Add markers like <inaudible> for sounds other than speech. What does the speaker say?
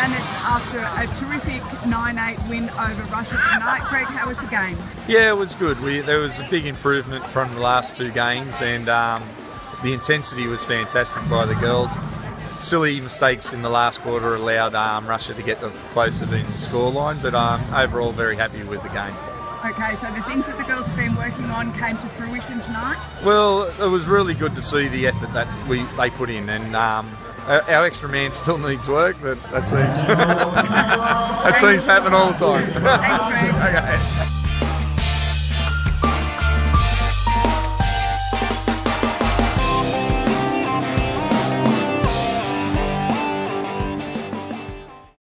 Bennett after a terrific 9-8 win over Russia tonight. Greg, how was the game? Yeah, it was good. We, there was a big improvement from the last two games, and um, the intensity was fantastic by the girls. Silly mistakes in the last quarter allowed um, Russia to get closer in the scoreline, but um, overall very happy with the game. Okay, so the things that the girls have been working on came to fruition tonight. Well, it was really good to see the effort that we they put in, and extra man still needs work, but that seems <laughs> that seems to happen all the time. <laughs> Okay.